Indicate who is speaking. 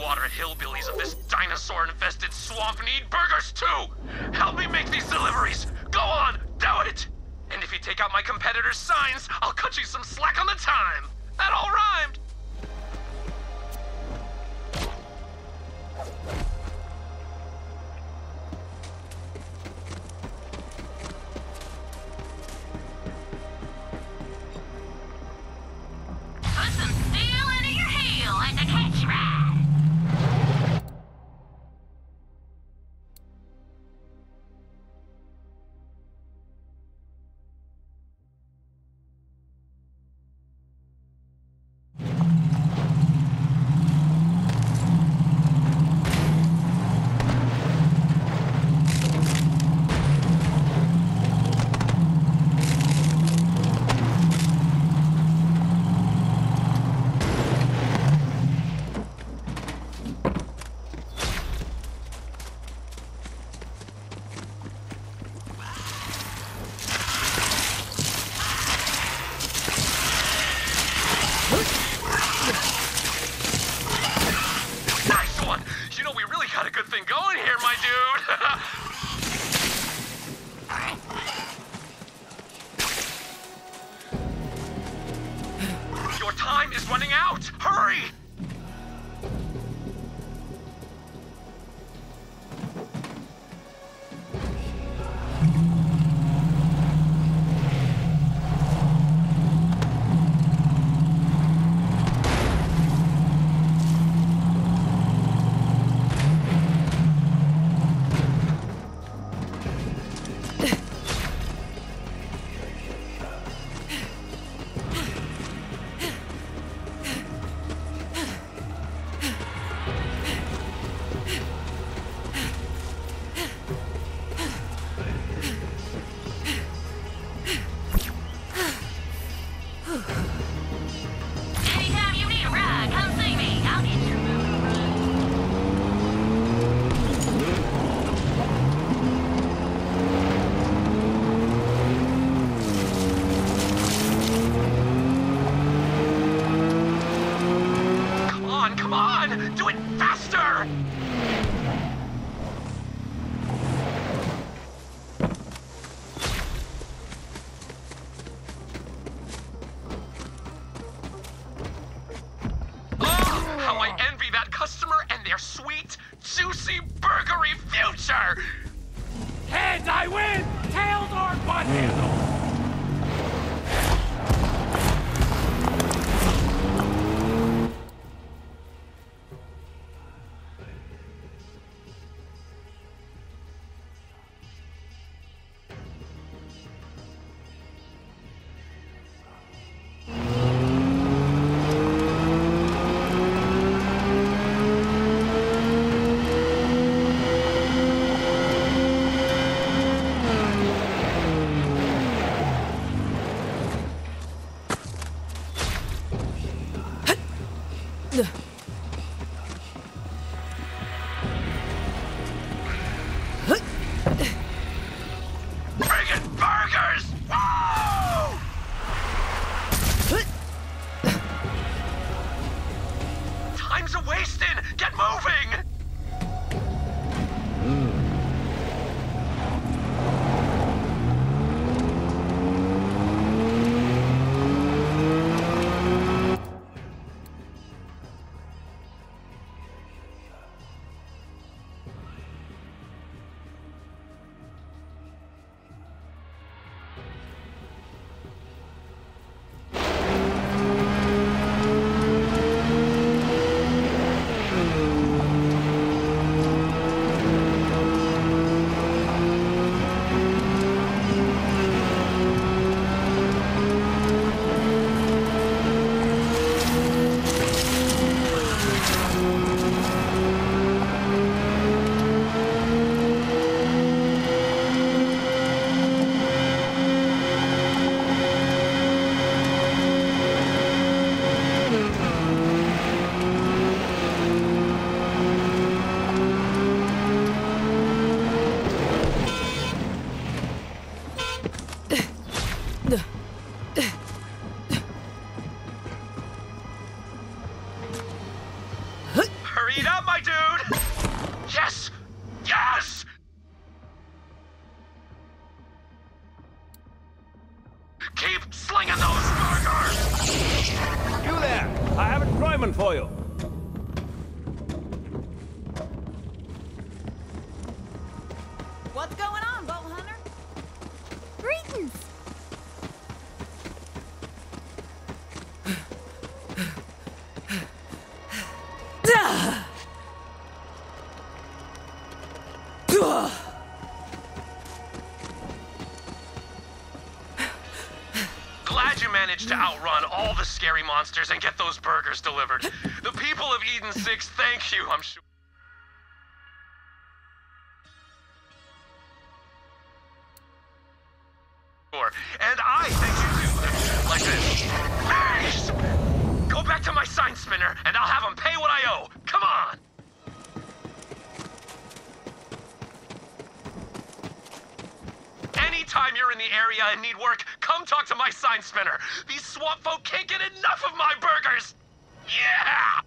Speaker 1: ignorant hillbillies of this dinosaur-infested swamp need burgers too! Help me make these deliveries! Go on, do it! And if you take out my competitor's signs, I'll cut you some slack on the time! That all rhymed! Got a good thing going here, my dude! Your time is running out! Hurry! On! Do it faster! How I envy that customer and their sweet, juicy, burgery future! Heads, I win! Tails or butt handle! Time's a wasting! Get moving! keep slinging those burgers!
Speaker 2: You there! I have a Dryman for you. What's
Speaker 3: going on, bow hunter? Greetings! Duh!
Speaker 1: Glad you managed to outrun all the scary monsters and get those burgers delivered. The people of Eden 6 thank you, I'm sure. And I thank you too. Like this. Go back to my sign spinner, and I'll have them pay what I owe. Come on! Anytime you're in the area and need work, come talk to my sign spinner. These swamp folk can't get enough of my burgers. Yeah!